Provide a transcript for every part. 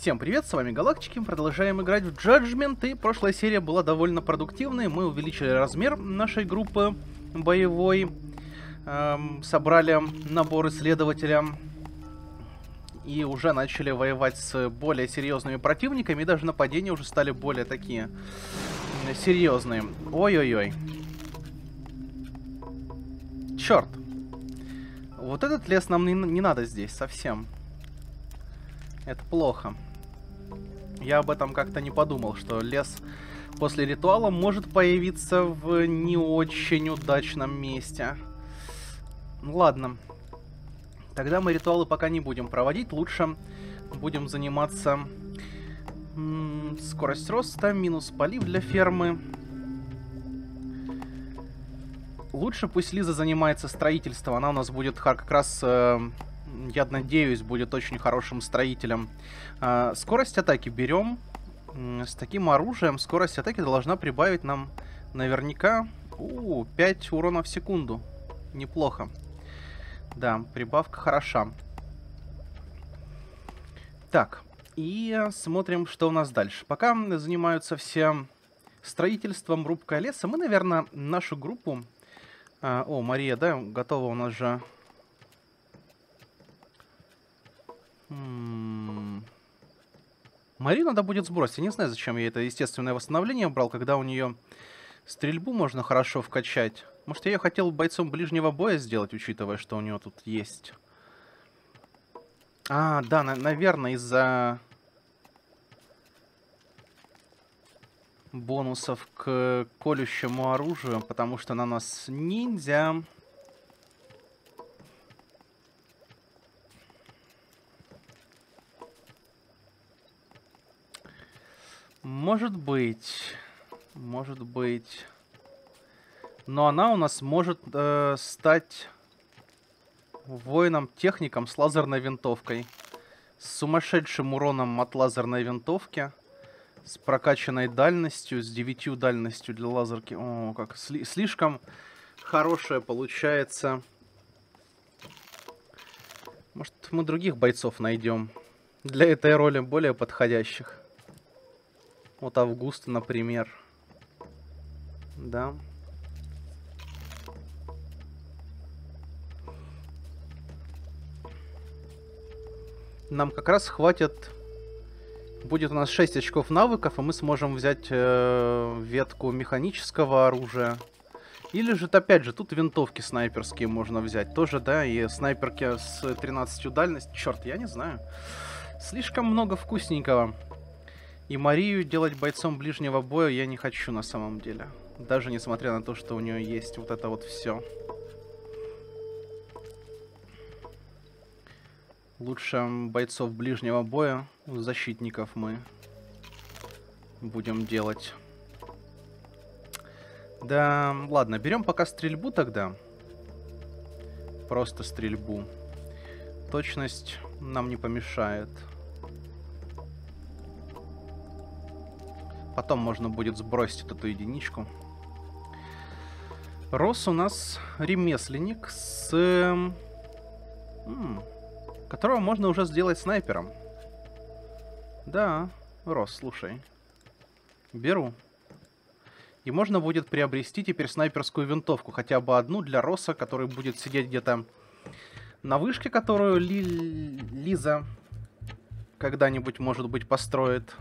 Всем привет, с вами Галактики, продолжаем играть в Judgment, и прошлая серия была довольно продуктивной, мы увеличили размер нашей группы боевой, эм, собрали набор исследователя, и уже начали воевать с более серьезными противниками, и даже нападения уже стали более такие серьезные. Ой-ой-ой. Черт. Вот этот лес нам не, не надо здесь совсем. Это плохо. Я об этом как-то не подумал, что лес после ритуала может появиться в не очень удачном месте. Ну ладно. Тогда мы ритуалы пока не будем проводить. Лучше будем заниматься... скорость роста, минус полив для фермы. Лучше пусть Лиза занимается строительством. Она у нас будет как раз... Э я надеюсь, будет очень хорошим строителем. А, скорость атаки берем. С таким оружием скорость атаки должна прибавить нам наверняка у, 5 урона в секунду. Неплохо. Да, прибавка хороша. Так, и смотрим, что у нас дальше. Пока занимаются все строительством, рубкой леса, мы, наверное, нашу группу... А, о, Мария, да, готова у нас же Марию надо будет сбросить. Я не знаю, зачем я это естественное восстановление брал, когда у нее стрельбу можно хорошо вкачать. Может, я ее хотел бойцом ближнего боя сделать, учитывая, что у нее тут есть. А, да, на наверное, из-за бонусов к колющему оружию, потому что на нас ниндзя. Может быть. Может быть. Но она у нас может э, стать воином-техником с лазерной винтовкой. С сумасшедшим уроном от лазерной винтовки. С прокачанной дальностью, с 9 дальностью для лазерки. О, как сли слишком хорошая получается. Может, мы других бойцов найдем для этой роли более подходящих. Вот Августа, например. Да. Нам как раз хватит... Будет у нас 6 очков навыков, и мы сможем взять э, ветку механического оружия. Или же, опять же, тут винтовки снайперские можно взять. Тоже, да, и снайперки с 13 дальность. Черт, я не знаю. Слишком много вкусненького. И Марию делать бойцом ближнего боя я не хочу на самом деле. Даже несмотря на то, что у нее есть вот это вот все. Лучше бойцов ближнего боя, защитников мы будем делать. Да, ладно, берем пока стрельбу тогда. Просто стрельбу. Точность нам не помешает. Потом можно будет сбросить эту единичку. Рос у нас ремесленник, с... -м, которого можно уже сделать снайпером. Да, Рос, слушай. Беру. И можно будет приобрести теперь снайперскую винтовку, хотя бы одну для Роса, который будет сидеть где-то на вышке, которую Ли Лиза когда-нибудь, может быть, построит.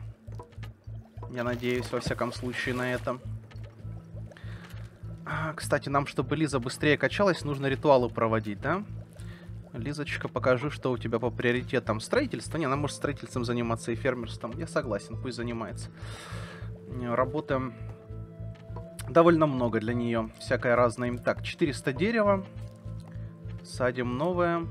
Я надеюсь, во всяком случае, на это. А, кстати, нам, чтобы Лиза быстрее качалась, нужно ритуалы проводить, да? Лизочка, покажи, что у тебя по приоритетам. Строительство? Не, она может строительством заниматься и фермерством. Я согласен, пусть занимается. Работы довольно много для нее. Всякое разное. Так, 400 дерева. Садим новое.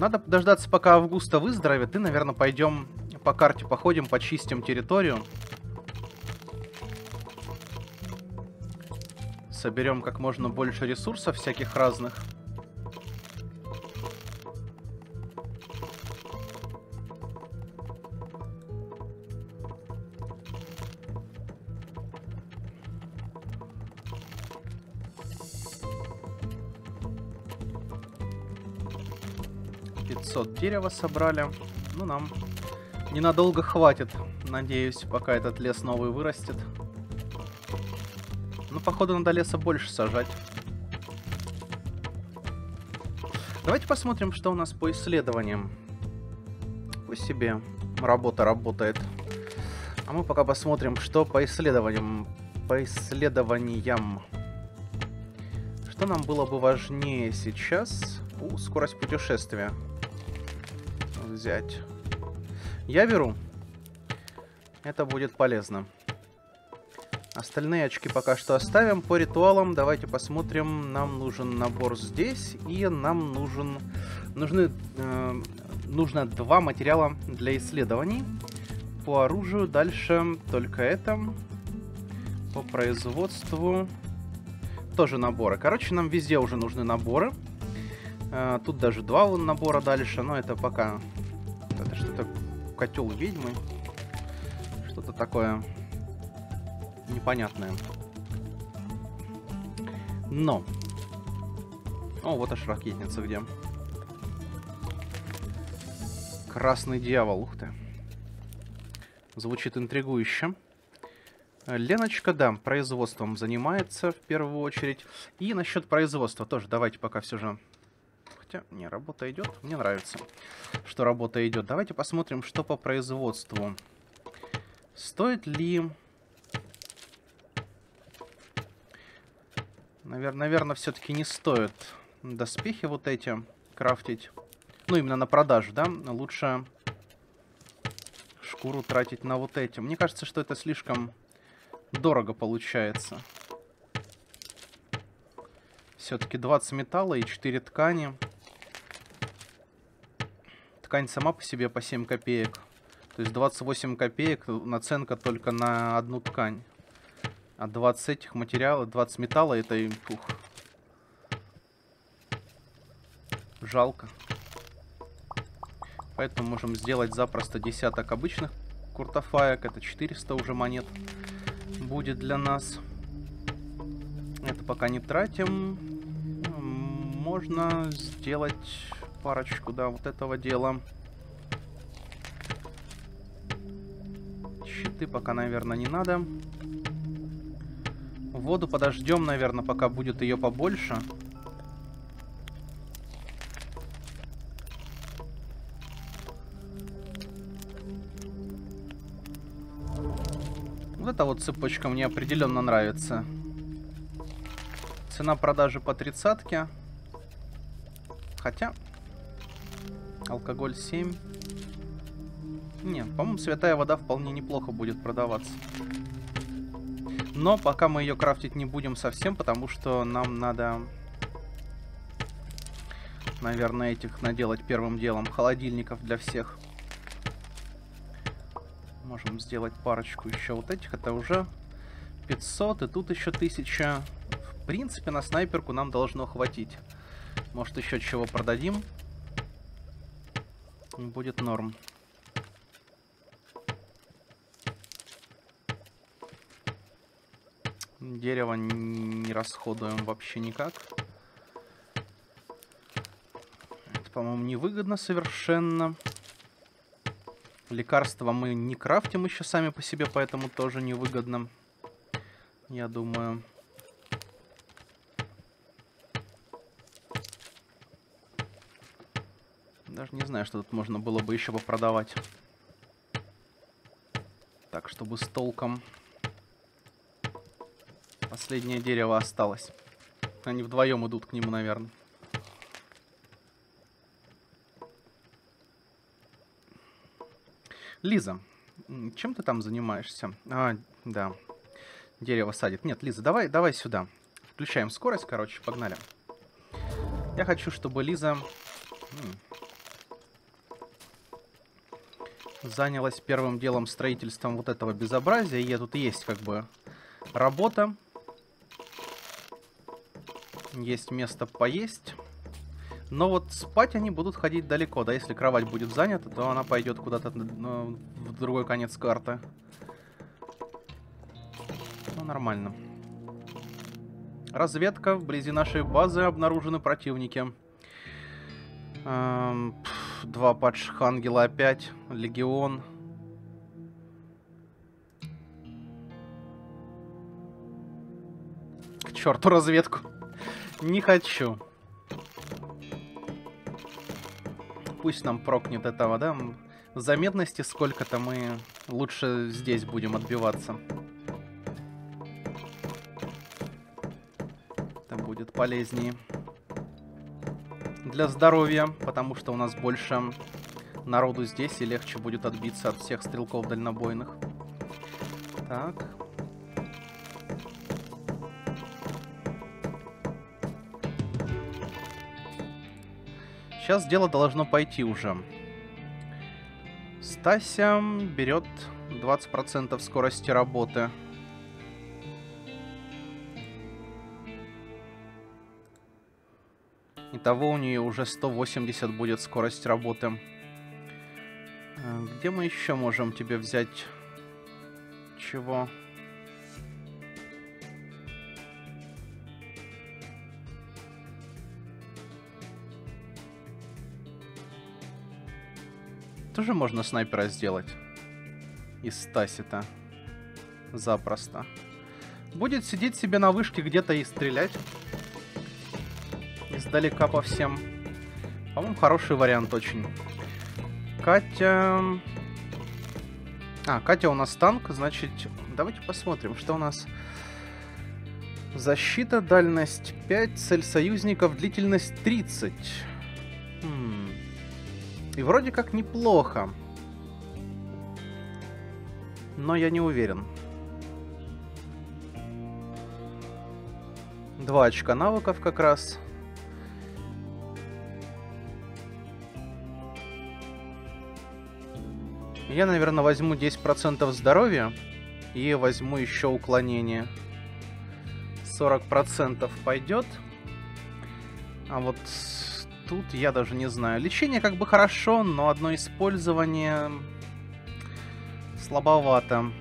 Надо дождаться, пока Августа выздоровеет, и, наверное, пойдем по карте походим, почистим территорию. Соберем как можно больше ресурсов всяких разных. Дерева собрали. Ну, нам ненадолго хватит, надеюсь, пока этот лес новый вырастет. Ну, походу, надо леса больше сажать. Давайте посмотрим, что у нас по исследованиям. Пусть себе работа работает. А мы пока посмотрим, что по исследованиям. По исследованиям. Что нам было бы важнее сейчас? У, скорость путешествия. Взять. Я беру. Это будет полезно. Остальные очки пока что оставим. По ритуалам давайте посмотрим. Нам нужен набор здесь. И нам нужен... Нужны... Э, нужно два материала для исследований. По оружию дальше только это. По производству тоже наборы. Короче, нам везде уже нужны наборы. Э, тут даже два набора дальше, но это пока... Котел ведьмы. Что-то такое непонятное. Но. О, вот аж ракетница где. Красный дьявол, ух ты. Звучит интригующе. Леночка, да, производством занимается в первую очередь. И насчет производства тоже давайте пока все же... Хотя, не, работа идет. Мне нравится, что работа идет. Давайте посмотрим, что по производству. Стоит ли Навер наверное, все-таки не стоит доспехи вот эти крафтить. Ну, именно на продажу, да? Лучше шкуру тратить на вот эти. Мне кажется, что это слишком дорого получается. Все-таки 20 металла и 4 ткани. Ткань сама по себе по 7 копеек. То есть 28 копеек наценка только на одну ткань. А 20 этих материалов, 20 металла, это им пух. Жалко. Поэтому можем сделать запросто десяток обычных куртофаек. Это 400 уже монет будет для нас. Это пока не тратим. Можно сделать парочку, да, вот этого дела. Щиты пока, наверное, не надо. Воду подождем, наверное, пока будет ее побольше. Вот эта вот цепочка мне определенно нравится. Цена продажи по тридцатке. Хотя... Алкоголь 7. Не, по-моему, святая вода вполне неплохо будет продаваться. Но пока мы ее крафтить не будем совсем, потому что нам надо, наверное, этих наделать первым делом. Холодильников для всех. Можем сделать парочку еще вот этих. Это уже 500, и тут еще 1000. В принципе, на снайперку нам должно хватить. Может, еще чего продадим. Будет норм. Дерево не расходуем вообще никак. Это, по-моему, невыгодно совершенно. Лекарства мы не крафтим еще сами по себе, поэтому тоже невыгодно. Я думаю. Даже не знаю, что тут можно было бы еще попродавать. Так, чтобы с толком. Последнее дерево осталось. Они вдвоем идут к нему, наверное. Лиза, чем ты там занимаешься? А, да. Дерево садит. Нет, Лиза, давай, давай сюда. Включаем скорость, короче, погнали. Я хочу, чтобы Лиза занялась первым делом строительством вот этого безобразия. И тут есть как бы работа. Есть место поесть. Но вот спать они будут ходить далеко, да, если кровать будет занята, то она пойдет куда-то ну, в другой конец карты. Ну, нормально. Разведка. Вблизи нашей базы обнаружены противники. Эм, пф, два падших ангела опять. Легион. К черту разведку. Не хочу. Пусть нам прокнет этого, да? Заметности сколько-то мы лучше здесь будем отбиваться. Это будет полезнее. Для здоровья, потому что у нас больше народу здесь и легче будет отбиться от всех стрелков дальнобойных. Так. Сейчас дело должно пойти уже. Стася берет 20% скорости работы. Итого у нее уже 180 будет скорость работы. Э, где мы еще можем тебе взять чего? Тоже можно снайпера сделать. Из Стасита. Запросто. Будет сидеть себе на вышке где-то и стрелять. Издалека по всем. По-моему, хороший вариант очень. Катя... А, Катя у нас танк, значит, давайте посмотрим, что у нас... Защита, дальность 5, цель союзников, длительность 30. Хм. И вроде как неплохо. Но я не уверен. Два очка навыков как раз. Я, наверное, возьму 10% здоровья и возьму еще уклонение. 40% пойдет. А вот тут я даже не знаю. Лечение как бы хорошо, но одно использование слабовато.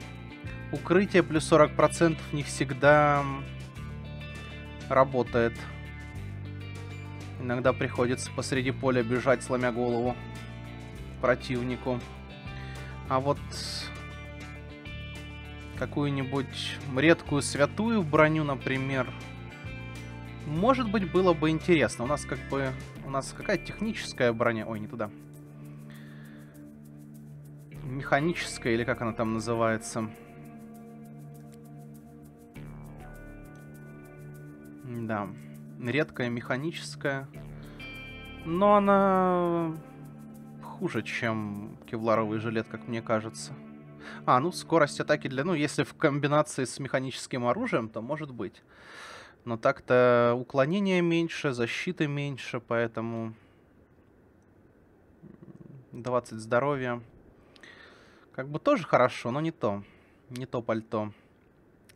Укрытие плюс 40% не всегда работает. Иногда приходится посреди поля бежать, сломя голову противнику. А вот какую-нибудь редкую святую броню, например, может быть, было бы интересно. У нас как бы... У нас какая техническая броня? Ой, не туда. Механическая, или как она там называется. Да. Редкая механическая. Но она хуже, чем кевларовый жилет, как мне кажется. А, ну, скорость атаки для... Ну, если в комбинации с механическим оружием, то может быть. Но так-то уклонения меньше, защиты меньше, поэтому... 20 здоровья. Как бы тоже хорошо, но не то. Не то пальто.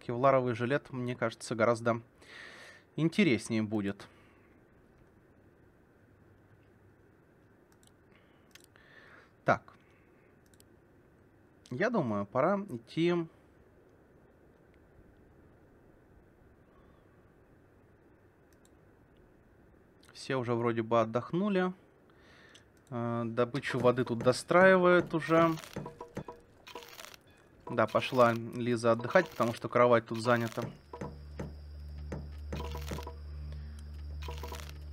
Кевларовый жилет, мне кажется, гораздо интереснее будет. Так. Я думаю, пора идти... Все уже вроде бы отдохнули. Э, добычу воды тут достраивают уже. Да, пошла Лиза отдыхать, потому что кровать тут занята.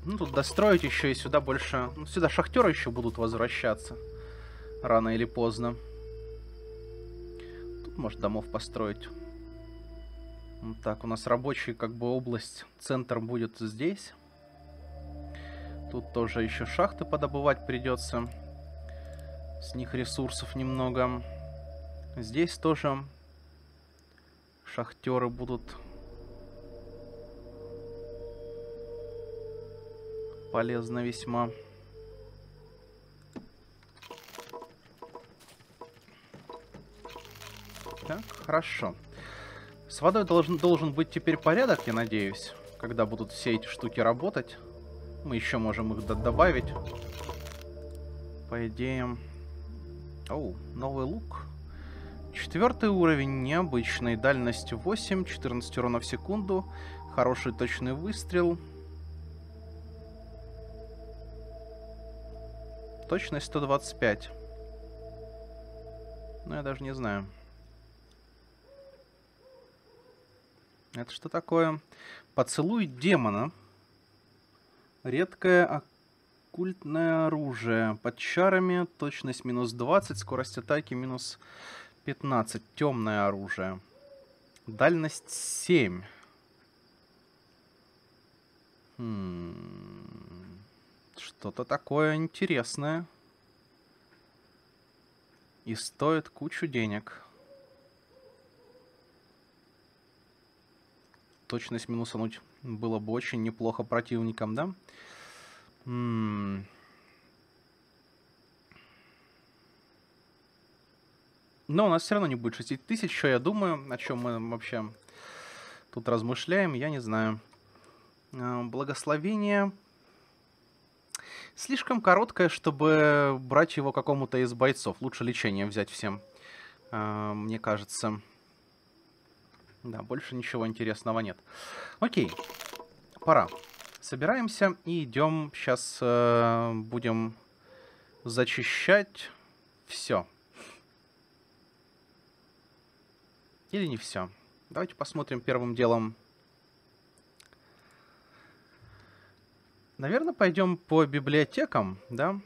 Ну, тут достроить еще и сюда больше... Ну, сюда шахтеры еще будут возвращаться рано или поздно. Может домов построить. Так, у нас рабочий как бы область, центр будет здесь. Тут тоже еще шахты подобывать придется. С них ресурсов немного. Здесь тоже шахтеры будут полезно весьма. Хорошо. С водой должен, должен быть теперь порядок, я надеюсь, когда будут все эти штуки работать. Мы еще можем их добавить. По идее... Оу, новый лук. Четвертый уровень, необычный. Дальность 8, 14 урона в секунду. Хороший точный выстрел. Точность 125. Ну, я даже не знаю. Это что такое? Поцелуй демона. Редкое оккультное оружие. Под чарами точность минус 20, скорость атаки минус 15. Темное оружие. Дальность 7. Хм. Что-то такое интересное. И стоит кучу денег. Точность минусануть было бы очень неплохо противникам, да? М -м Но у нас все равно не будет 6 тысяч, что я думаю, о чем мы вообще тут размышляем, я не знаю. А, благословение слишком короткое, чтобы брать его какому-то из бойцов. Лучше лечение взять всем, а, мне кажется. Да, больше ничего интересного нет. Окей, пора. Собираемся и идем. Сейчас э, будем зачищать все. Или не все. Давайте посмотрим первым делом. Наверное, пойдем по библиотекам, да?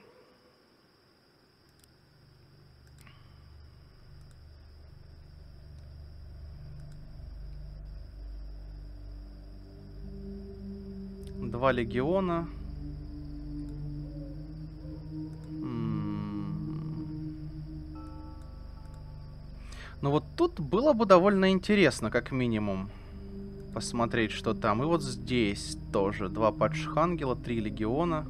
Два легиона. Ну вот тут было бы довольно интересно, как минимум, посмотреть, что там. И вот здесь тоже два падших ангела, три легиона.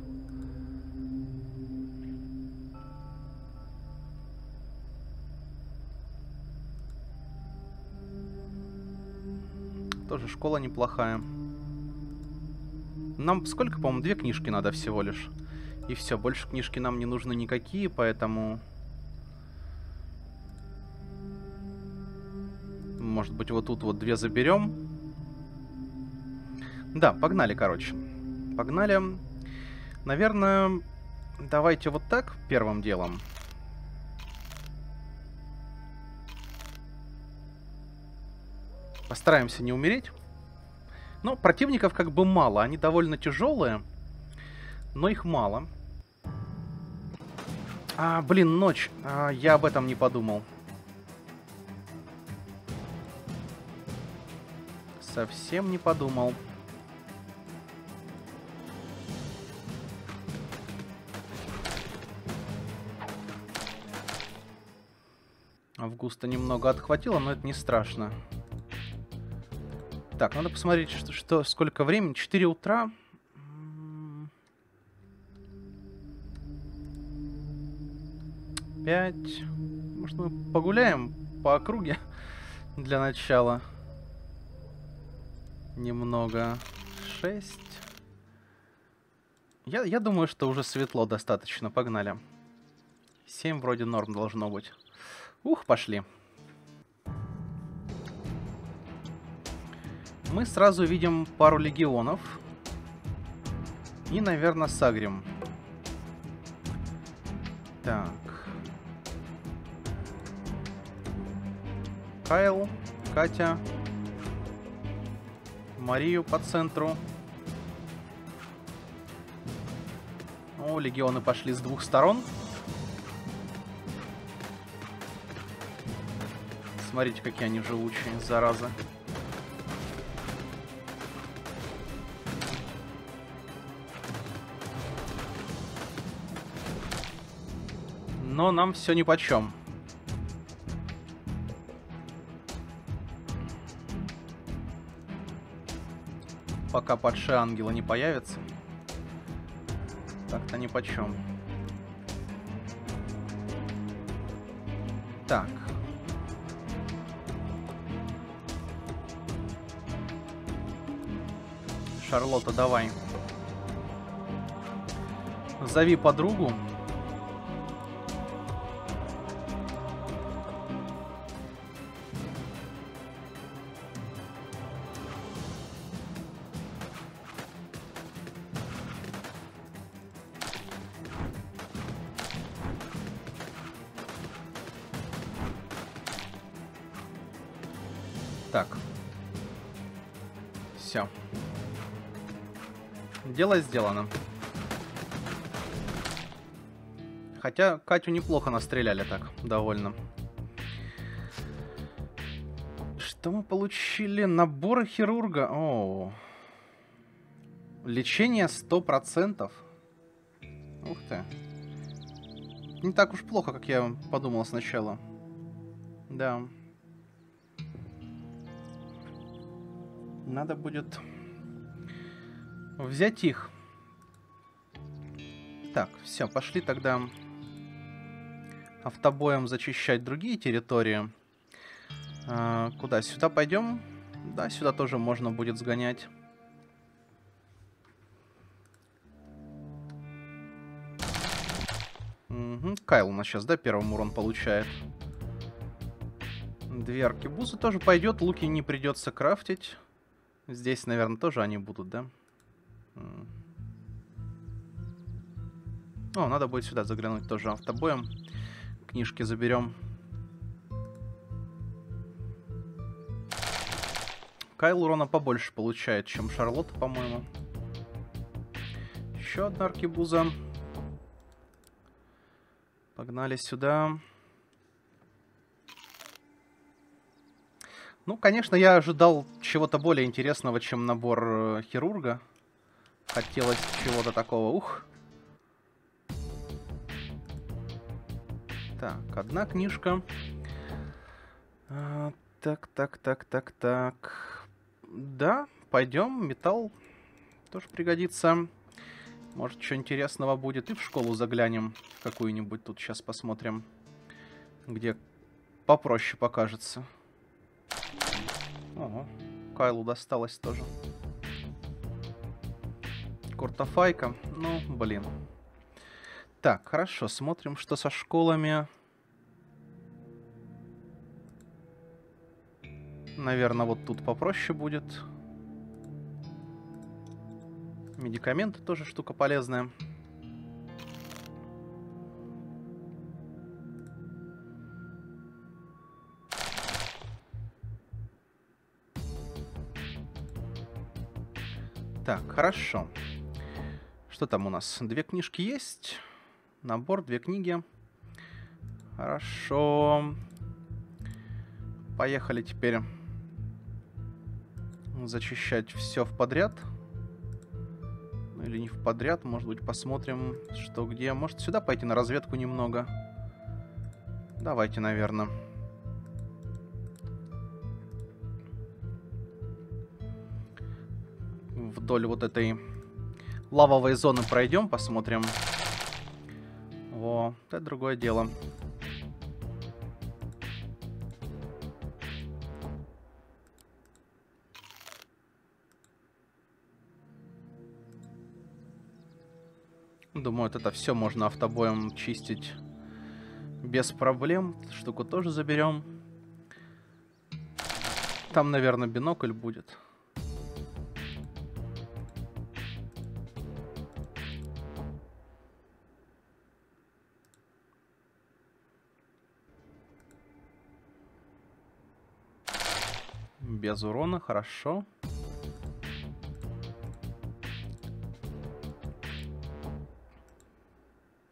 Тоже школа неплохая. Нам сколько, по-моему, две книжки надо всего лишь. И все, больше книжки нам не нужны никакие, поэтому... Может быть, вот тут вот две заберем. Да, погнали, короче. Погнали. Наверное, давайте вот так первым делом. Постараемся не умереть. Но противников как бы мало. Они довольно тяжелые, но их мало. А, блин, ночь. А, я об этом не подумал. Совсем не подумал. Августа немного отхватило, но это не страшно. Так, надо посмотреть, что, что сколько времени. 4 утра. Пять. Может, мы погуляем по округе для начала? немного. 6. Я, я думаю, что уже светло достаточно. Погнали. 7 вроде норм должно быть. Ух, пошли. Мы сразу видим пару легионов. И, наверное, сагрим. Так. Кайл, Катя, Марию по центру. О, легионы пошли с двух сторон. Смотрите, какие они живучие, зараза. Но нам все по чем. пока падшие ангелы не появятся. Так-то ни почем. Так. Шарлотта, давай. Зови подругу. Дело сделано. Хотя Катю неплохо настреляли так, довольно. Что мы получили? Набор хирурга. О, Лечение 100%. Ух ты. Не так уж плохо, как я подумал сначала. Да. Надо будет взять их. Так, все, пошли тогда автобоем зачищать другие территории. А, куда? Сюда пойдем? Да, сюда тоже можно будет сгонять. Кайл у нас сейчас, да, первым урон получает. Две аркебузы тоже пойдет, луки не придется крафтить. Здесь, наверное, тоже они будут, да? О, надо будет сюда заглянуть тоже автобоем. Книжки заберем. Кайл урона побольше получает, чем Шарлотта, по-моему. Еще одна аркебуза. Погнали сюда. Ну, конечно, я ожидал чего-то более интересного, чем набор э, хирурга. Хотелось чего-то такого. Ух. Так, одна книжка. А, так, так, так, так, так. Да, пойдем. Металл тоже пригодится. Может, что интересного будет. И в школу заглянем какую-нибудь. Тут сейчас посмотрим, где попроще покажется. Ого, Кайлу досталось тоже. Куртофайка. Ну, блин. Так, хорошо, смотрим, что со школами. Наверное, вот тут попроще будет. Медикаменты тоже штука полезная. Так, хорошо. Что там у нас? Две книжки есть. Набор, две книги. Хорошо. Поехали теперь зачищать все в подряд или не в подряд. Может быть, посмотрим, что где. Может, сюда пойти на разведку немного. Давайте, наверное. Вдоль вот этой лавовой зоны пройдем, посмотрим. О, это другое дело. Думаю, вот это все можно автобоем чистить без проблем. Штуку тоже заберем. Там, наверное, бинокль будет. Без урона, хорошо.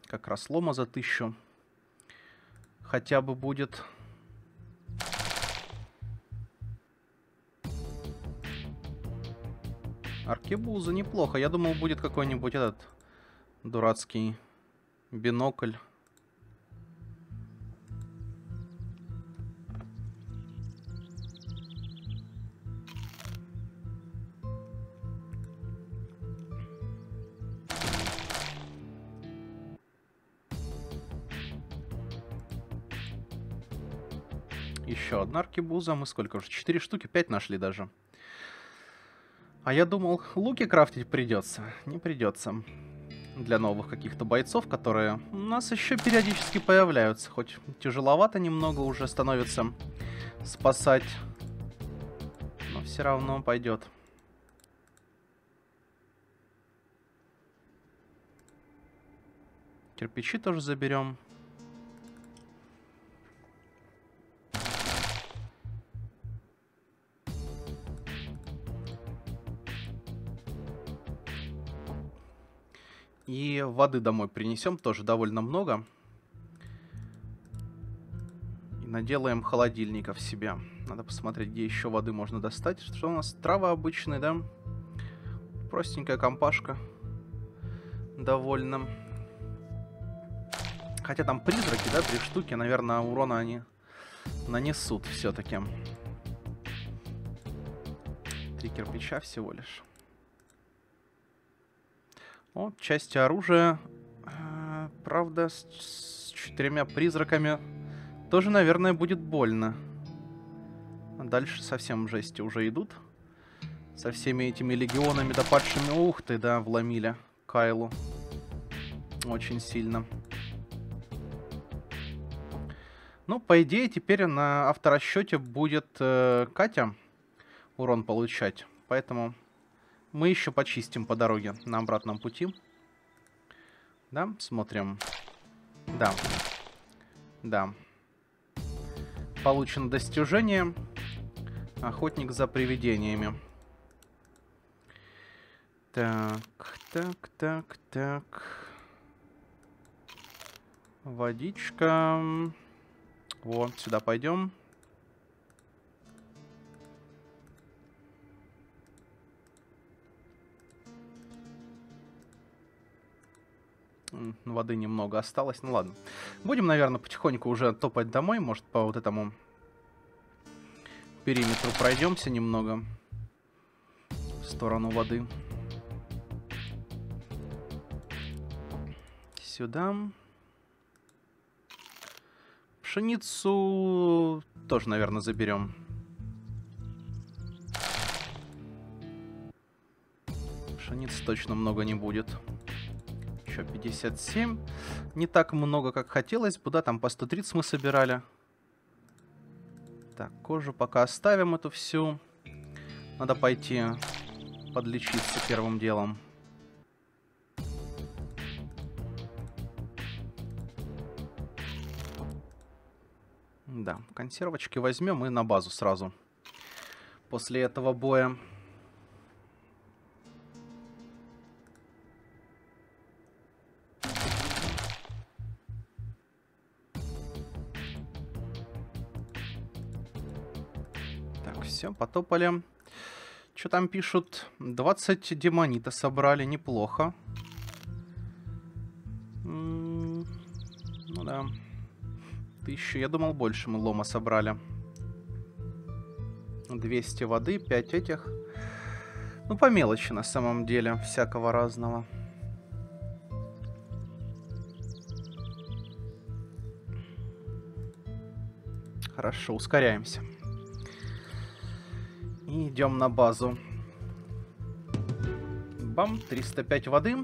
Как раз лома за тысячу. Хотя бы будет. Аркебуза неплохо. Я думал, будет какой-нибудь этот дурацкий бинокль. Аркебуза. Мы сколько уже? Четыре штуки, пять нашли даже. А я думал, луки крафтить придется. Не придется. Для новых каких-то бойцов, которые у нас еще периодически появляются. Хоть тяжеловато немного уже становится спасать. Но все равно пойдет. Кирпичи тоже заберем. Воды домой принесем, тоже довольно много. И наделаем холодильников себе. Надо посмотреть, где еще воды можно достать. Что у нас? Трава обычная, да? Простенькая компашка. Довольно. Хотя там призраки, да, три штуки. Наверное, урона они нанесут все-таки. Три кирпича всего лишь. О, части оружия. А, правда, с, с четырьмя призраками тоже, наверное, будет больно. А дальше совсем жести уже идут. Со всеми этими легионами да падшими. Ух ты, да, вломили Кайлу. Очень сильно. Ну, по идее, теперь на авторасчете будет э, Катя урон получать. Поэтому мы еще почистим по дороге на обратном пути. Да, смотрим. Да. Да. Получено достижение. Охотник за привидениями. Так, так, так, так. Водичка. Вот, сюда пойдем. Воды немного осталось. Ну ладно. Будем, наверное, потихоньку уже топать домой. Может, по вот этому периметру пройдемся немного. В сторону воды. Сюда. Пшеницу тоже, наверное, заберем. Пшеницы точно много не будет еще 57. Не так много, как хотелось бы, да, там по 130 мы собирали. Так, кожу пока оставим эту всю. Надо пойти подлечиться первым делом. Да, консервочки возьмем и на базу сразу. После этого боя. Потопали. Что там пишут? 20 демонита собрали, неплохо. ну да. Тысячу, я думал, больше мы лома собрали. 200 воды, 5 этих. Ну, по мелочи на самом деле, всякого разного. Хорошо, ускоряемся. И идем на базу. Бам, 305 воды.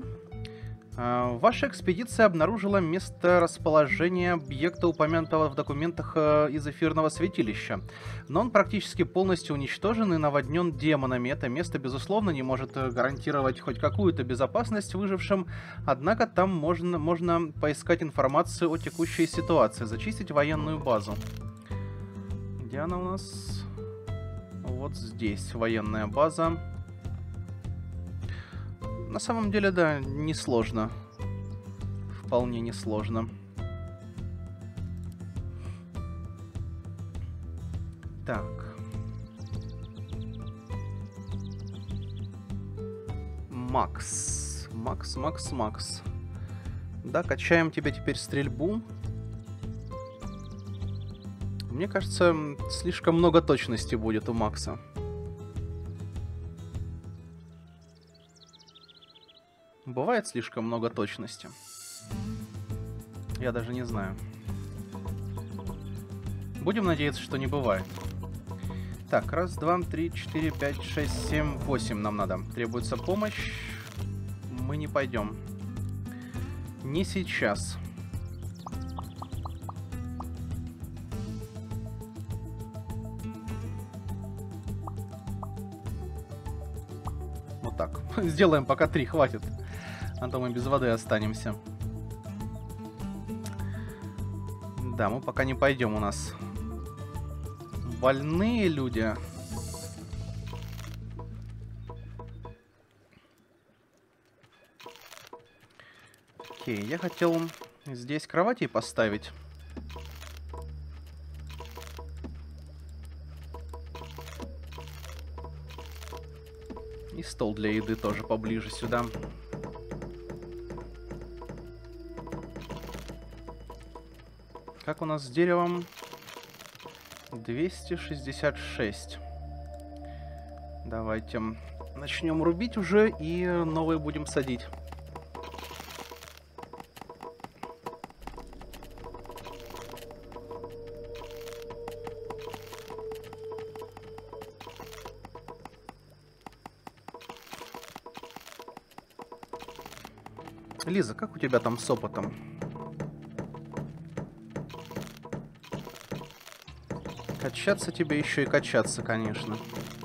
А, ваша экспедиция обнаружила место расположения объекта, упомянутого в документах э, из эфирного святилища. Но он практически полностью уничтожен и наводнен демонами. Это место, безусловно, не может э, гарантировать хоть какую-то безопасность выжившим, однако там можно, можно поискать информацию о текущей ситуации, зачистить военную базу. Где она у нас? Вот здесь военная база. На самом деле, да, несложно. Вполне несложно. Так. Макс. Макс, Макс, Макс. Да, качаем тебе теперь стрельбу. Мне кажется, слишком много точности будет у Макса. Бывает слишком много точности. Я даже не знаю. Будем надеяться, что не бывает. Так, раз, два, три, четыре, пять, шесть, семь, восемь нам надо. Требуется помощь. Мы не пойдем. Не сейчас. Сделаем пока три, хватит. А то мы без воды останемся. Да, мы пока не пойдем у нас. Больные люди. Окей, я хотел здесь кровати поставить. Стол для еды тоже поближе сюда. Как у нас с деревом? 266. Давайте начнем рубить уже и новые будем садить. Лиза, как у тебя там с опытом? Качаться тебе еще и качаться, конечно. Так,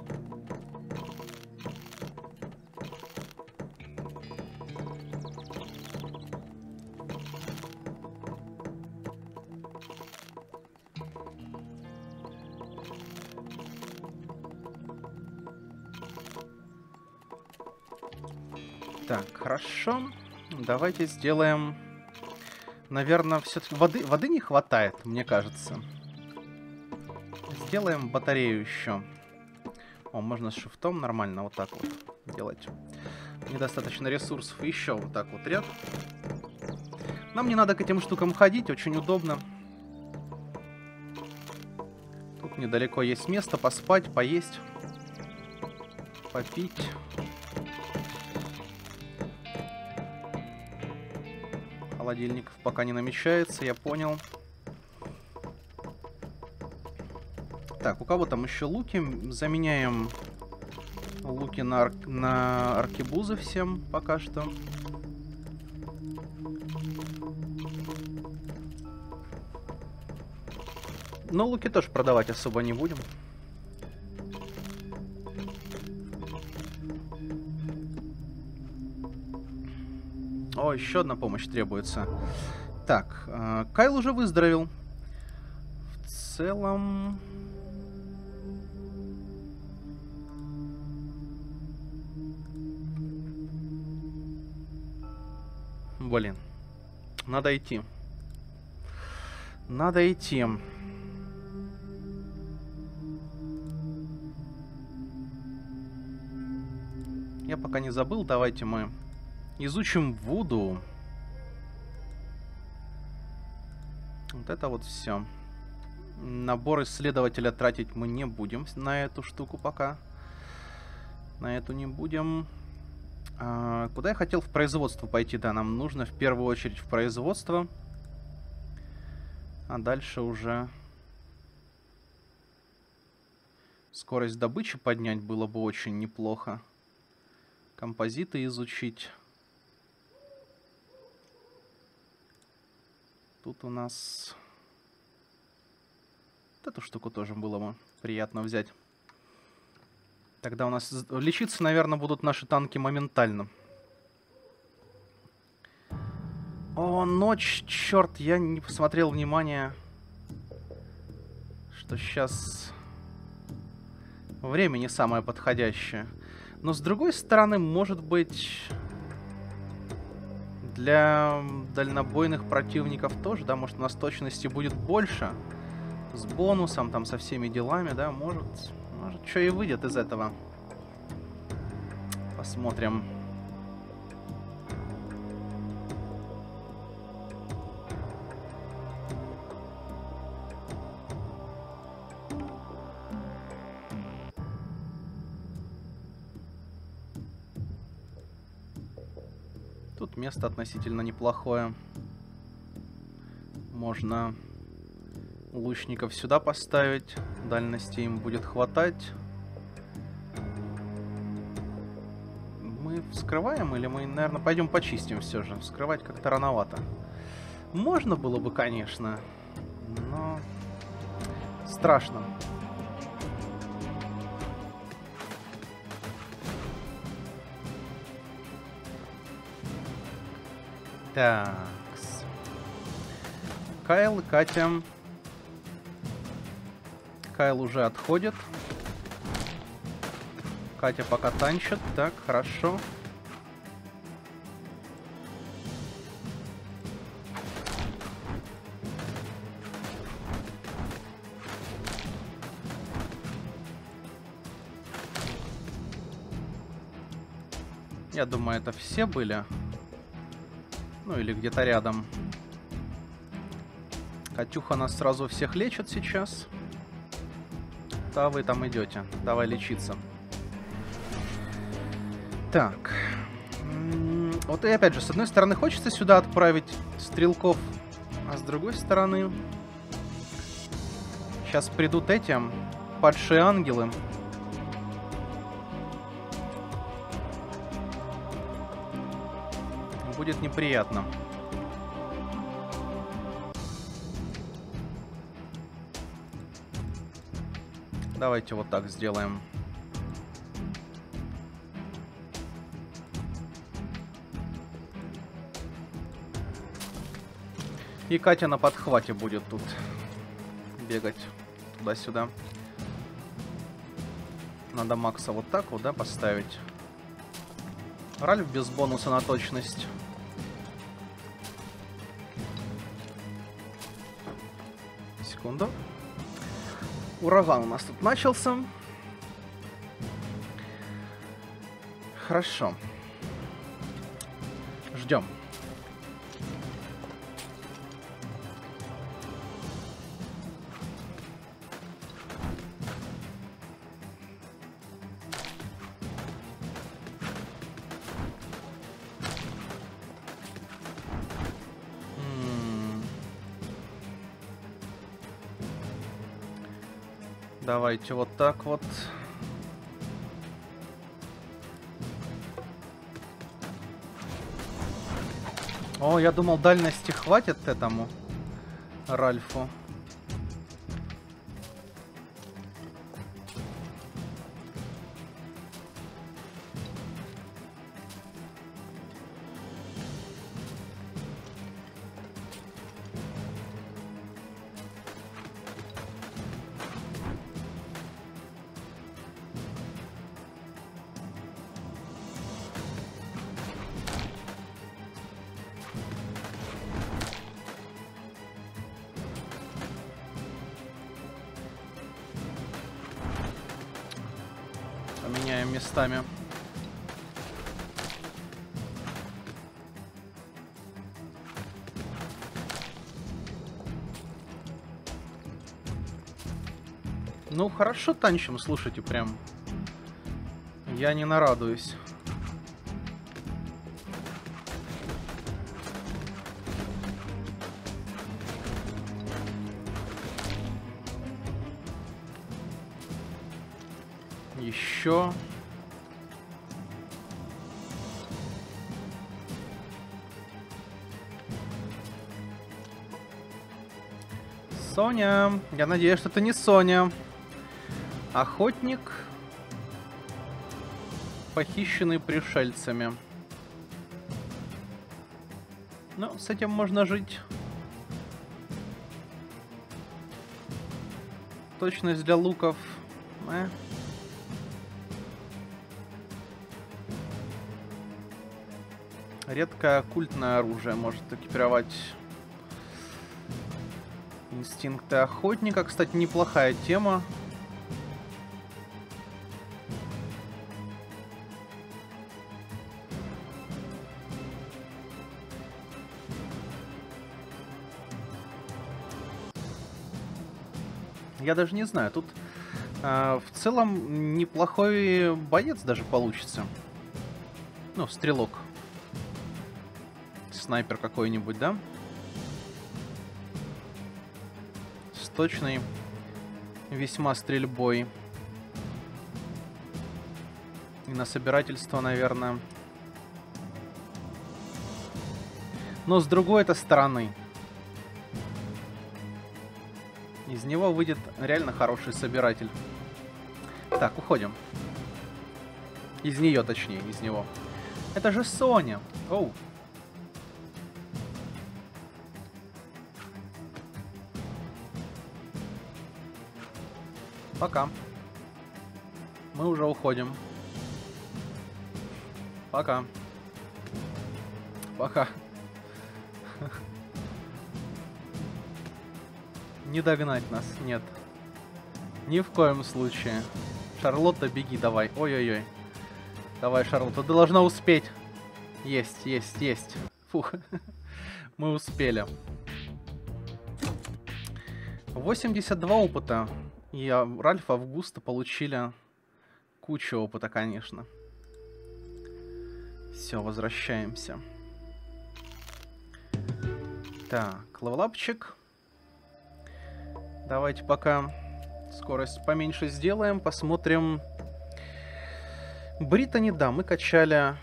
Давайте сделаем... Наверное, все-таки воды, воды не хватает, мне кажется. Сделаем батарею еще. О, можно с шифтом нормально вот так вот делать. Недостаточно ресурсов. Еще вот так вот ряд. Нам не надо к этим штукам ходить, очень удобно. Тут недалеко есть место поспать, поесть, попить. Холодильников пока не намечается, я понял. Так, у кого там еще луки? Заменяем луки на, ар на аркебузы всем пока что. Но луки тоже продавать особо не будем. Еще одна помощь требуется. Так, э, Кайл уже выздоровел. В целом... Блин. Надо идти. Надо идти. Я пока не забыл, давайте мы Изучим Вуду. Вот это вот все. Набор исследователя тратить мы не будем на эту штуку пока. На эту не будем. А, куда я хотел в производство пойти? Да, нам нужно в первую очередь в производство. А дальше уже... Скорость добычи поднять было бы очень неплохо. Композиты изучить. Тут у нас... Эту штуку тоже было бы приятно взять. Тогда у нас лечиться, наверное, будут наши танки моментально. О, ночь, черт, я не посмотрел внимания, что сейчас время не самое подходящее. Но с другой стороны, может быть, для дальнобойных противников тоже, да, может у нас точности будет больше. С бонусом, там, со всеми делами, да, может, может, что и выйдет из этого. Посмотрим. Место относительно неплохое. Можно лучников сюда поставить. Дальности им будет хватать. Мы вскрываем или мы, наверное, пойдем почистим все же? Вскрывать как-то рановато. Можно было бы, конечно, но страшно. Так. Кайл, Катя. Кайл уже отходит. Катя пока танчит. Так, хорошо. Я думаю, это все были. Ну или где-то рядом. Катюха нас сразу всех лечит сейчас. Да, вы там идете. Давай лечиться. Так. Вот и опять же, с одной стороны, хочется сюда отправить стрелков, а с другой стороны... Сейчас придут эти падшие ангелы. Будет неприятно. Давайте вот так сделаем. И Катя на подхвате будет тут бегать туда-сюда. Надо Макса вот так вот, да, поставить. Ральф без бонуса на точность. Секунду. Ураган у нас тут начался. Хорошо. Ждем. Давайте вот так вот. О, я думал, дальности хватит этому Ральфу. Хорошо танчим, слушайте, прям. Я не нарадуюсь. еще. Соня. Я надеюсь, что это не Соня. Охотник, похищенный пришельцами. Ну, с этим можно жить. Точность для луков. Э. Редкое оккультное оружие может экипировать инстинкты охотника. Кстати, неплохая тема. Я даже не знаю, тут э, в целом неплохой боец даже получится. Ну, стрелок снайпер какой-нибудь, да? С точной весьма стрельбой. И на собирательство, наверное. Но с другой-то стороны. Из него выйдет реально хороший собиратель. Так, уходим. Из нее, точнее, из него. Это же Соня. Оу. Пока. Мы уже уходим. Пока. Пока. Не догнать нас, нет. Ни в коем случае. Шарлотта, беги давай. Ой-ой-ой. Давай, Шарлотта, ты должна успеть. Есть, есть, есть. Фух. Мы успели. 82 опыта. И Ральф Августа получили кучу опыта, конечно. Все, возвращаемся. Так, левелапчик. Давайте пока скорость поменьше сделаем. Посмотрим. Британи, да, мы качали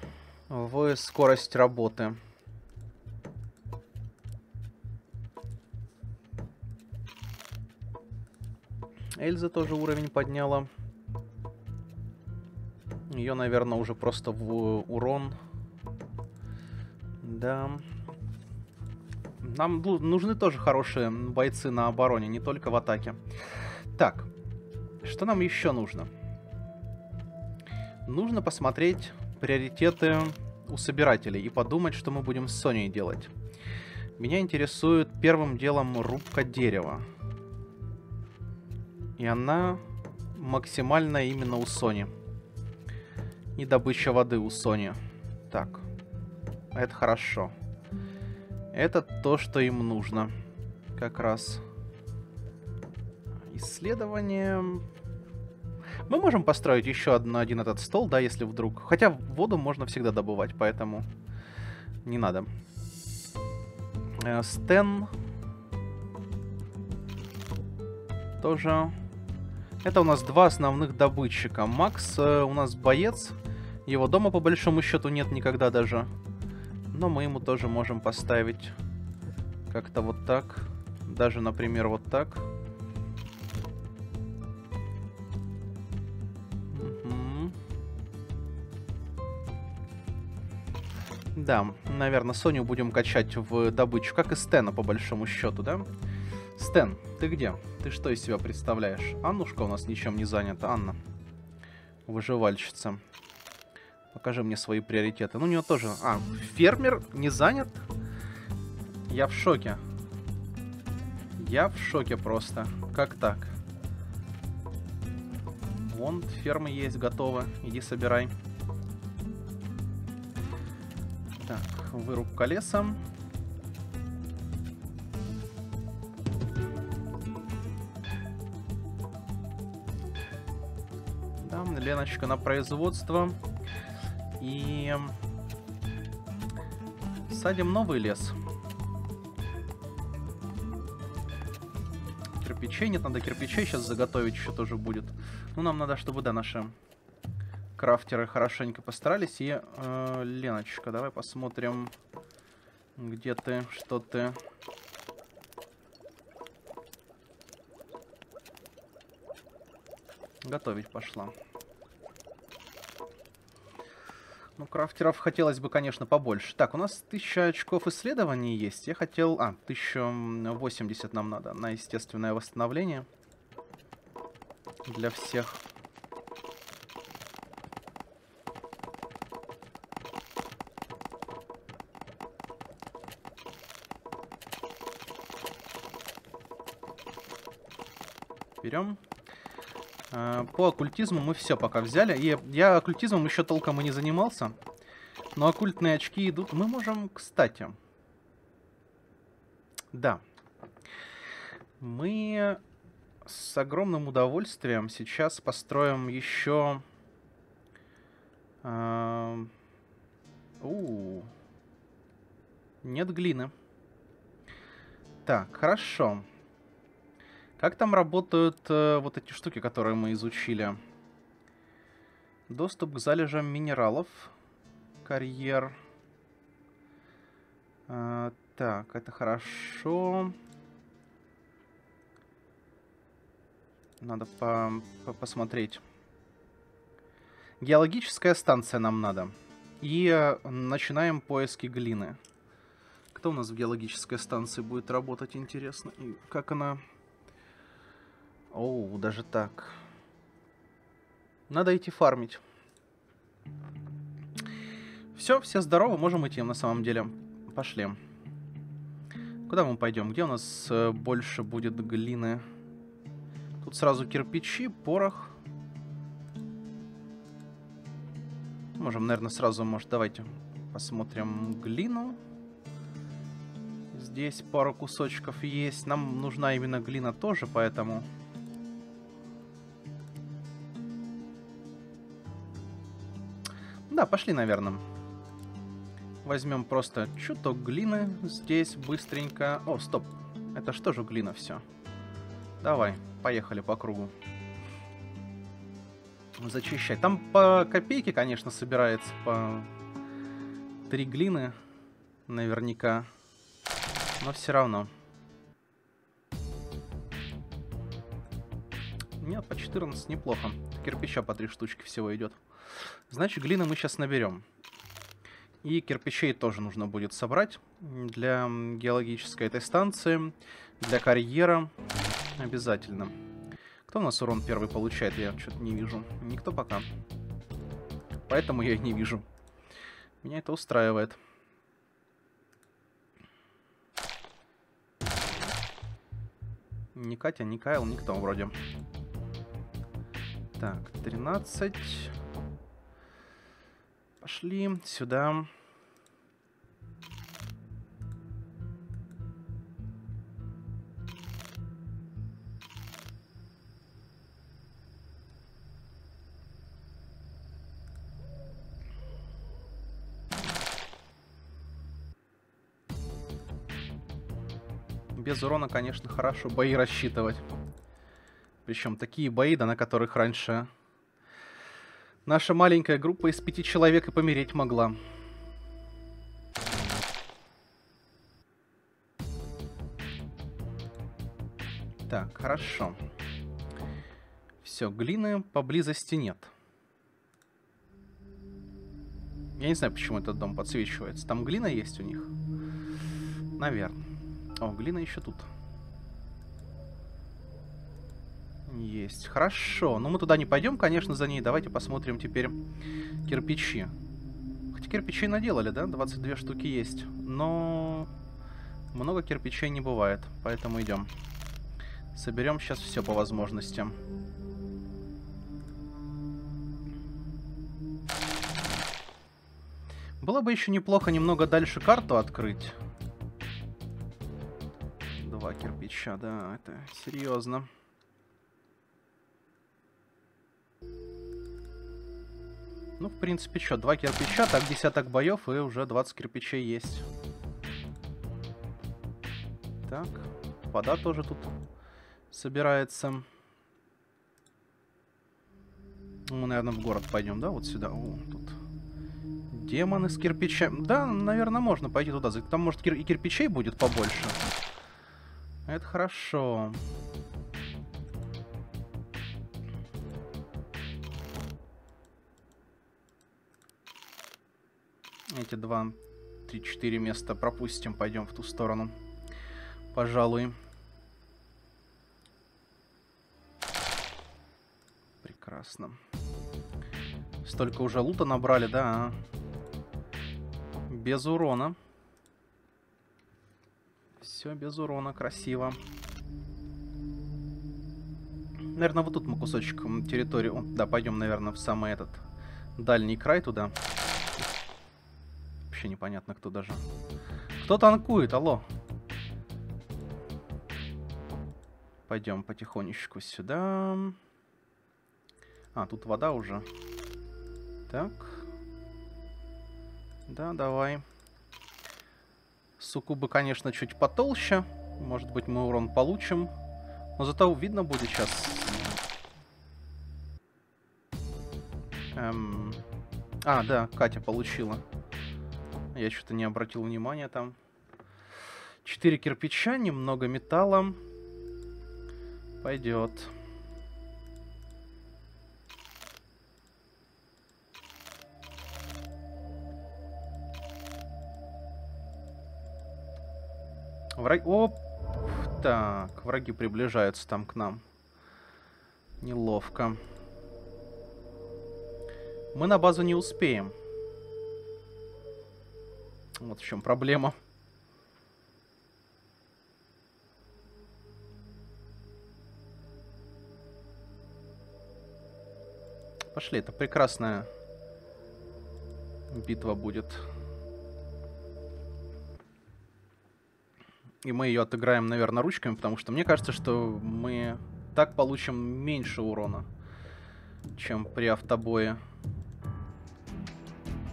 в скорость работы. Эльза тоже уровень подняла. Ее, наверное, уже просто в урон. Да. Нам нужны тоже хорошие бойцы на обороне, не только в атаке. Так, что нам еще нужно? Нужно посмотреть приоритеты у собирателей и подумать, что мы будем с Соней делать. Меня интересует первым делом рубка дерева. И она максимальная именно у Сони. И добыча воды у Сони. Так. Это хорошо. Это то, что им нужно. Как раз. Исследование... Мы можем построить еще один, этот стол, да, если вдруг... Хотя воду можно всегда добывать, поэтому не надо. Э, Стен... Тоже это у нас два основных добытчика. Макс э, у нас боец. Его дома по большому счету нет никогда даже. Но мы ему тоже можем поставить как-то вот так. Даже, например, вот так. Да, наверное, Соню будем качать в добычу, как и Стена, по большому счету, да? Стэн, ты где? Ты что из себя представляешь? Аннушка у нас ничем не занята. Анна. Выживальщица. Покажи мне свои приоритеты. Ну, у нее тоже... А, фермер не занят? Я в шоке. Я в шоке просто. Как так? Вон, фермы есть, готовы. Иди собирай. Так, вырубка леса. Леночка на производство. И садим новый лес. Кирпичей нет, надо кирпичей сейчас заготовить еще тоже будет. Ну, нам надо, чтобы, да, наши крафтеры хорошенько постарались. И, э, Леночка, давай посмотрим, где ты, что ты. Готовить пошла. Ну, крафтеров хотелось бы, конечно, побольше. Так, у нас 1000 очков исследований есть. Я хотел... А, 1080 нам надо на естественное восстановление. Для всех. Берем. Э, по оккультизму мы все пока взяли. И я оккультизмом еще толком и не занимался. Но оккультные очки идут. Мы можем, кстати... Да. Мы с огромным удовольствием сейчас построим еще... Э, у, -у, Нет глины. Так, хорошо. Как там работают э, вот эти штуки, которые мы изучили? Доступ к залежам минералов. Карьер. Э, так, это хорошо. Надо по по посмотреть. Геологическая станция нам надо. И э, начинаем поиски глины. Кто у нас в геологической станции будет работать, интересно? И как она Оу, даже так. Надо идти фармить. Все, все здоровы, можем идти на самом деле. Пошли. Куда мы пойдем? Где у нас э, больше будет глины? Тут сразу кирпичи, порох. Можем, наверное, сразу, может, давайте посмотрим глину. Здесь пару кусочков есть. Нам нужна именно глина тоже, поэтому... Да, пошли, наверное. Возьмем просто чуток глины здесь быстренько. О, стоп. Это что же глина все? Давай, поехали по кругу. Зачищать. Там по копейке, конечно, собирается по три глины. Наверняка. Но все равно. Нет, по 14 неплохо. Кирпича по три штучки всего идет. Значит, глины мы сейчас наберем. И кирпичей тоже нужно будет собрать для геологической этой станции, для карьера обязательно. Кто у нас урон первый получает? Я что-то не вижу. Никто пока. Поэтому я их не вижу. Меня это устраивает. Ни Катя, ни Кайл, никто вроде. Так, 13. Пошли сюда. Без урона, конечно, хорошо бои рассчитывать. Причем такие бои, да, на которых раньше Наша маленькая группа из пяти человек и помереть могла. Так, хорошо. Все, глины поблизости нет. Я не знаю, почему этот дом подсвечивается. Там глина есть у них? Наверное. О, глина еще тут. Есть. Хорошо. Но мы туда не пойдем, конечно, за ней. Давайте посмотрим теперь кирпичи. Хотя кирпичей наделали, да? 22 штуки есть. Но много кирпичей не бывает. Поэтому идем. Соберем сейчас все по возможности. Было бы еще неплохо немного дальше карту открыть. Два кирпича, да, это серьезно. Ну, в принципе, что, два кирпича, так десяток боев, и уже 20 кирпичей есть. Так, вода тоже тут собирается. Мы, наверное, в город пойдем, да, вот сюда. О, тут демоны с кирпичами. Да, наверное, можно пойти туда. Там, может, и кирпичей будет побольше. Это хорошо. Эти два, три, четыре места пропустим, пойдем в ту сторону. Пожалуй. Прекрасно. Столько уже лута набрали, да? Без урона. Все без урона, красиво. Наверное, вот тут мы кусочек территории... Да, пойдем, наверное, в самый этот дальний край туда вообще непонятно кто даже. Кто танкует, алло? Пойдем потихонечку сюда. А, тут вода уже. Так. Да, давай. Сукубы, конечно, чуть потолще. Может быть, мы урон получим. Но зато видно будет сейчас. Эм... А, да, Катя получила. Я что-то не обратил внимания там. Четыре кирпича, немного металла. Пойдет. Враги... Оп! Так, враги приближаются там к нам. Неловко. Мы на базу не успеем. Вот в чем проблема. Пошли, это прекрасная битва будет. И мы ее отыграем, наверное, ручками, потому что мне кажется, что мы так получим меньше урона, чем при автобое.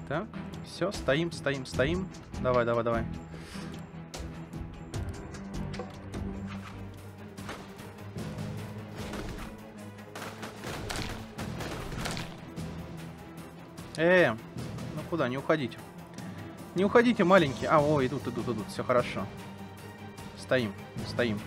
Так, все, стоим, стоим, стоим. Давай, давай, давай. Э, ну куда, не уходите. Не уходите, маленькие. А, о, идут, идут, идут, все хорошо. Стоим, стоим.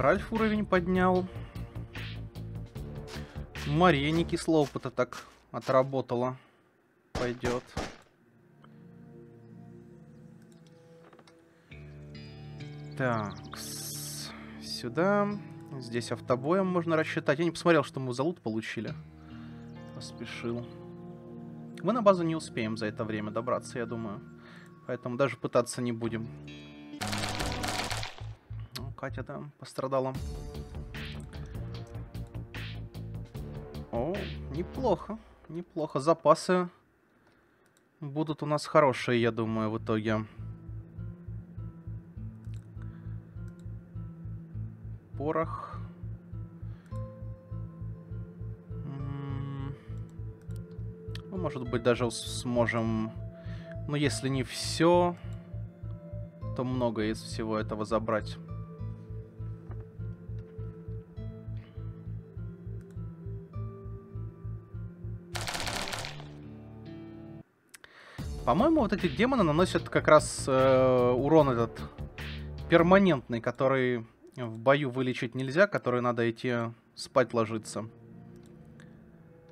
Ральф уровень поднял. Мария не кисло так отработала. Пойдет. Так, сюда. Здесь автобоем можно рассчитать. Я не посмотрел, что мы за лут получили. Поспешил. Мы на базу не успеем за это время добраться, я думаю. Поэтому даже пытаться не будем. Катя там пострадала. О, неплохо. Неплохо. Запасы будут у нас хорошие, я думаю, в итоге. Порох. Ну, может быть, даже сможем... Ну, если не все, то много из всего этого забрать. По-моему, вот эти демоны наносят как раз э, урон этот перманентный, который в бою вылечить нельзя, который надо идти спать ложиться,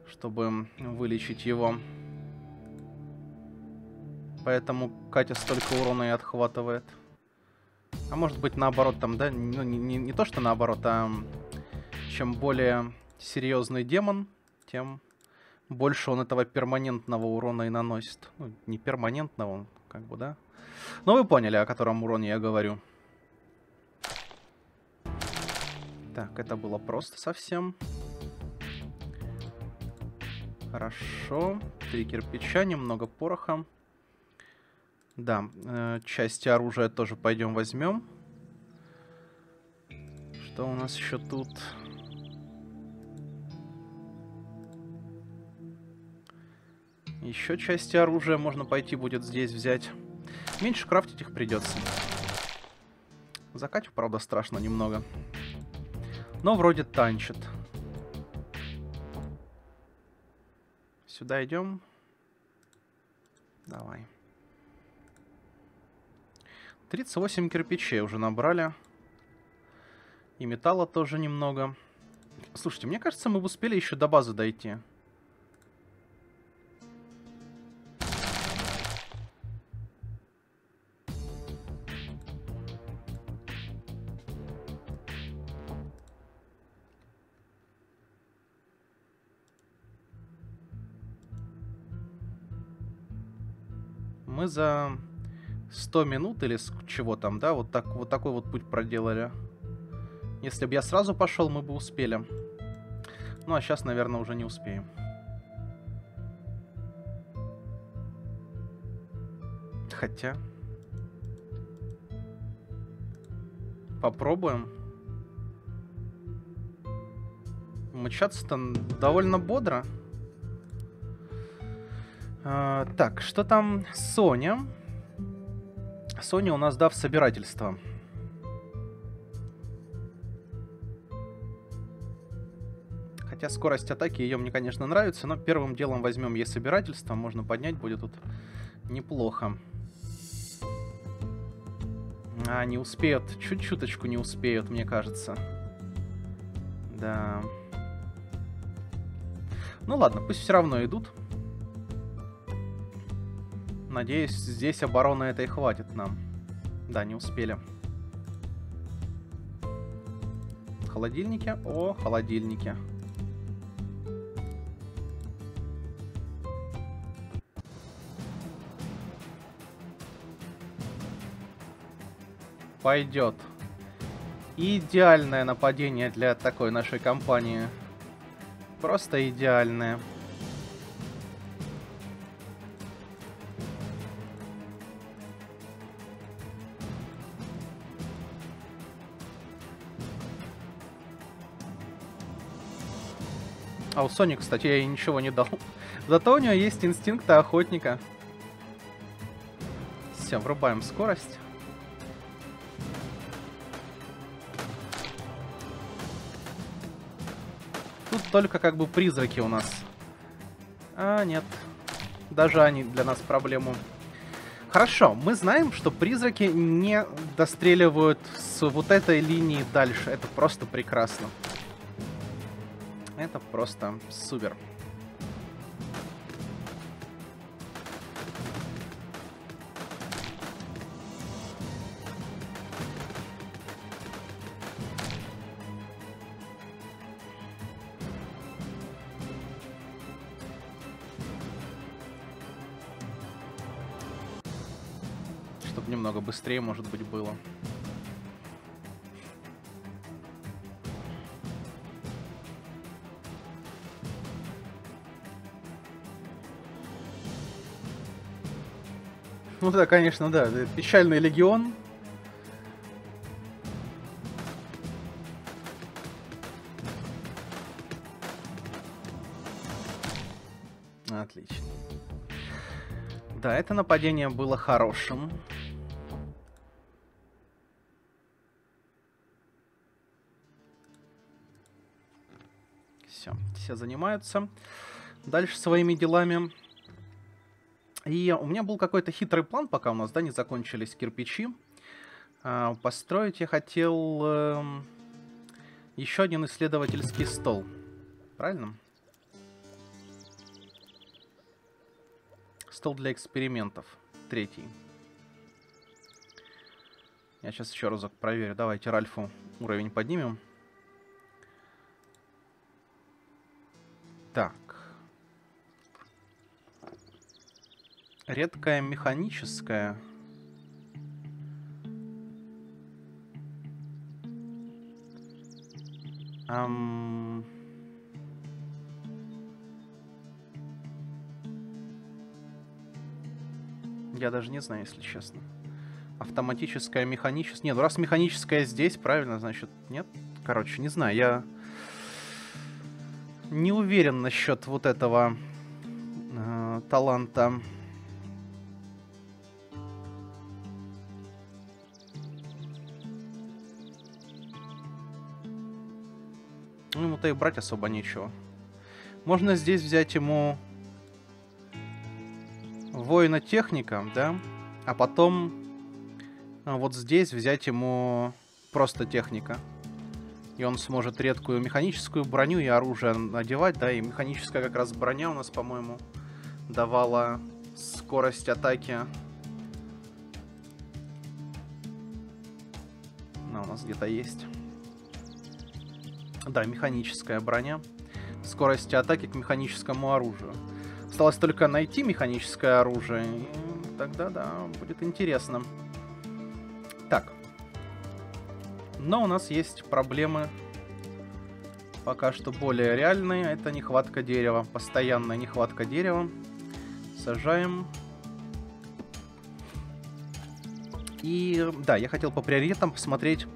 чтобы вылечить его. Поэтому Катя столько урона и отхватывает. А может быть наоборот там, да? Ну, не, не, не то, что наоборот, а чем более серьезный демон, тем больше он этого перманентного урона и наносит. Ну, не перманентного, как бы, да? Но вы поняли, о котором уроне я говорю. Так, это было просто совсем. Хорошо. Три кирпича, немного пороха. Да, э, части оружия тоже пойдем возьмем. Что у нас еще тут? Еще части оружия можно пойти будет здесь взять. Меньше крафтить их придется. За Катю, правда, страшно немного. Но вроде танчит. Сюда идем. Давай. 38 кирпичей уже набрали. И металла тоже немного. Слушайте, мне кажется, мы успели еще до базы дойти. За 100 минут или чего там, да, вот, так, вот такой вот путь проделали. Если бы я сразу пошел, мы бы успели. Ну, а сейчас, наверное, уже не успеем. Хотя... Попробуем. Мчаться-то довольно бодро. А, так, что там Соня? Соня у нас, да, в собирательство. Хотя скорость атаки ее мне, конечно, нравится, но первым делом возьмем ей собирательство. Можно поднять, будет тут неплохо. А, не успеют. Чуть-чуточку не успеют, мне кажется. Да. Ну ладно, пусть все равно идут. Надеюсь, здесь обороны этой хватит нам. Да, не успели. Холодильники? О, холодильники. Пойдет. Идеальное нападение для такой нашей компании. Просто идеальное. А у Сони, кстати, я ей ничего не дал. Зато у нее есть инстинкты охотника. Все, врубаем скорость. Тут только как бы призраки у нас. А, нет. Даже они для нас проблему. Хорошо, мы знаем, что призраки не достреливают с вот этой линии дальше. Это просто прекрасно. Это просто супер. Чтобы немного быстрее, может быть, было. Ну да, конечно, да. Печальный легион. Отлично. Да, это нападение было хорошим. Все, все занимаются дальше своими делами. И у меня был какой-то хитрый план, пока у нас, да, не закончились кирпичи. А, построить я хотел э, еще один исследовательский стол. Правильно? Стол для экспериментов. Третий. Я сейчас еще разок проверю. Давайте Ральфу уровень поднимем. Так. Редкая механическая. Ам... Я даже не знаю, если честно. Автоматическая, механическая... Нет, ну раз механическая здесь, правильно, значит, нет? Короче, не знаю, я не уверен насчет вот этого э, таланта. Ему-то и брать особо нечего. Можно здесь взять ему воина техника, да? А потом а вот здесь взять ему просто техника. И он сможет редкую механическую броню и оружие надевать, да? И механическая как раз броня у нас, по-моему, давала скорость атаки. Она у нас где-то есть. Да, механическая броня. Скорость атаки к механическому оружию. Осталось только найти механическое оружие. И тогда, да, будет интересно. Так. Но у нас есть проблемы пока что более реальные. Это нехватка дерева. Постоянная нехватка дерева. Сажаем. И да, я хотел по приоритетам посмотреть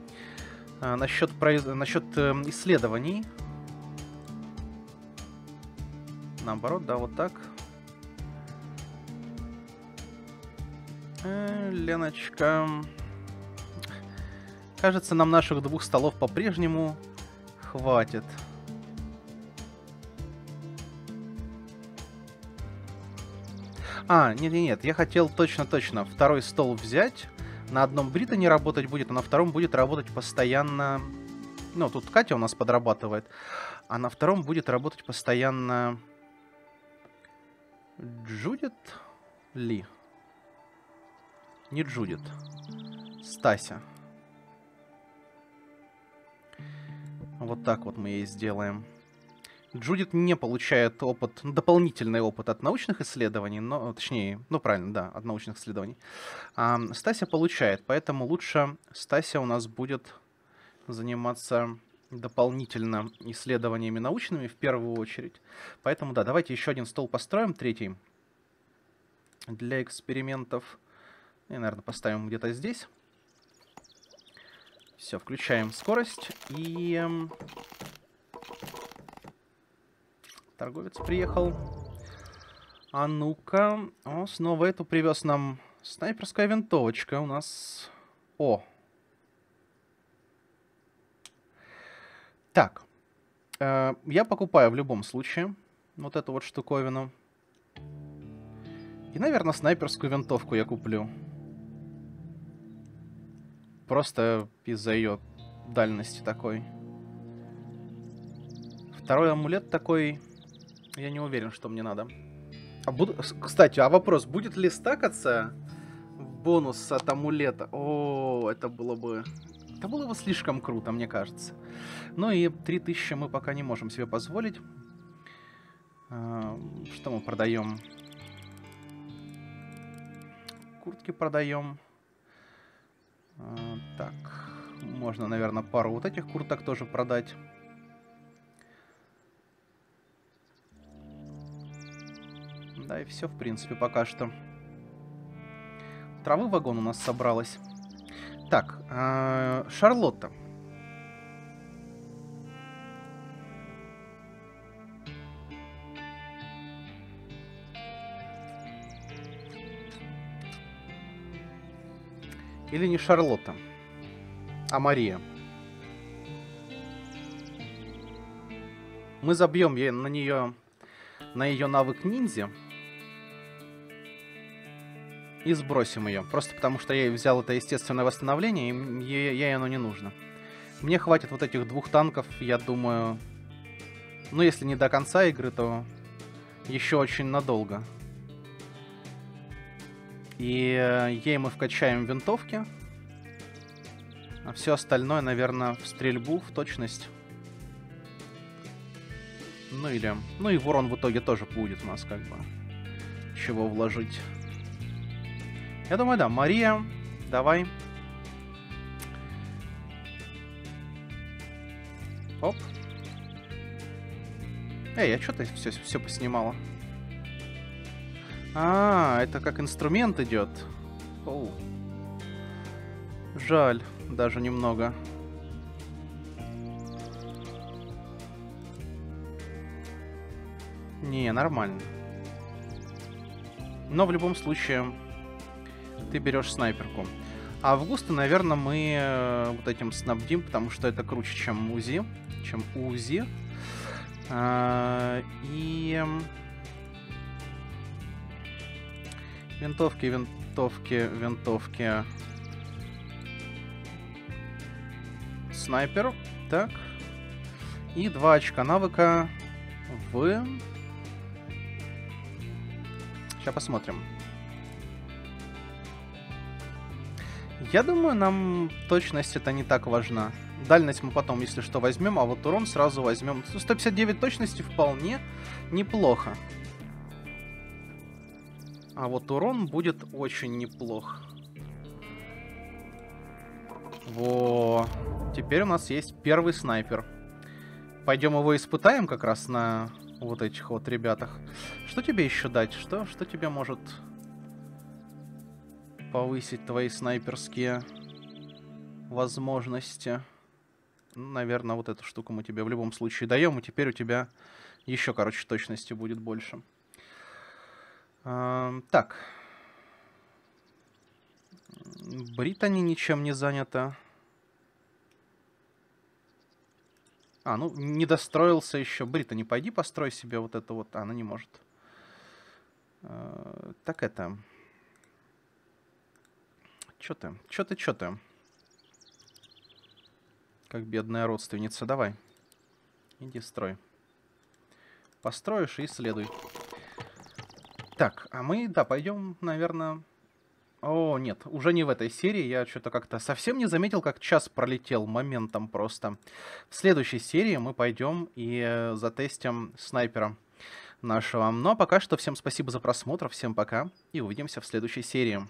а, насчет, произ... насчет э, исследований. Наоборот, да, вот так. Э, Леночка. Кажется, нам наших двух столов по-прежнему хватит. А, нет-нет-нет, я хотел точно-точно второй стол взять на одном Брита не работать будет, а на втором будет работать постоянно... Ну, тут Катя у нас подрабатывает. А на втором будет работать постоянно... Джудит Ли. Не Джудит. Стася. Вот так вот мы ей сделаем. Джудит не получает опыт, дополнительный опыт от научных исследований, но, точнее, ну правильно, да, от научных исследований. А Стася получает, поэтому лучше Стася у нас будет заниматься дополнительно исследованиями научными в первую очередь. Поэтому, да, давайте еще один стол построим, третий, для экспериментов. И, наверное, поставим где-то здесь. Все, включаем скорость и Торговец приехал. А ну-ка. О, снова эту привез нам снайперская винтовочка. У нас... О. Так. Э, я покупаю в любом случае вот эту вот штуковину. И, наверное, снайперскую винтовку я куплю. Просто из-за ее дальности такой. Второй амулет такой я не уверен, что мне надо. А буду... Кстати, а вопрос, будет ли стакаться бонус от амулета? О, это было бы... Это было бы слишком круто, мне кажется. Ну и 3000 мы пока не можем себе позволить. А, что мы продаем? Куртки продаем. А, так, можно, наверное, пару вот этих курток тоже продать. Да, и все, в принципе, пока что. Травы вагон у нас собралось. Так, э -э Шарлотта. Или не Шарлотта, а Мария. Мы забьем на нее на ее навык ниндзя и сбросим ее. Просто потому, что я взял это естественное восстановление, и ей, ей оно не нужно. Мне хватит вот этих двух танков, я думаю... Ну, если не до конца игры, то еще очень надолго. И э, ей мы вкачаем винтовки. А все остальное, наверное, в стрельбу, в точность. Ну или... Ну и ворон в итоге тоже будет у нас как бы. Чего вложить. Я думаю, да. Мария, давай. Оп. Эй, а что ты все, все поснимала? А, это как инструмент идет. Оу. Жаль, даже немного. Не, нормально. Но в любом случае ты берешь снайперку. А Августа, наверное, мы э, вот этим снабдим, потому что это круче, чем УЗИ. Чем УЗИ. А, и... Винтовки, винтовки, винтовки. Снайпер. Так. И два очка навыка в... Сейчас посмотрим. Я думаю, нам точность это не так важна. Дальность мы потом, если что, возьмем, а вот урон сразу возьмем. 159 точности вполне неплохо. А вот урон будет очень неплох. Во. Теперь у нас есть первый снайпер. Пойдем его испытаем как раз на вот этих вот ребятах. Что тебе еще дать? Что, что тебе может повысить твои снайперские возможности. Наверное, вот эту штуку мы тебе в любом случае даем, и теперь у тебя еще, короче, точности будет больше. А, так. Британи ничем не занята. А, ну, не достроился еще. Британи, пойди построй себе вот это вот. А, она не может. А, так это... Чё ты? Чё ты, чё ты? Как бедная родственница. Давай. Иди строй. Построишь и следуй. Так, а мы, да, пойдем, наверное, О, нет, уже не в этой серии. Я что-то как-то совсем не заметил, как час пролетел моментом просто. В следующей серии мы пойдем и э, затестим снайпера нашего. Но ну, а пока что всем спасибо за просмотр, всем пока и увидимся в следующей серии.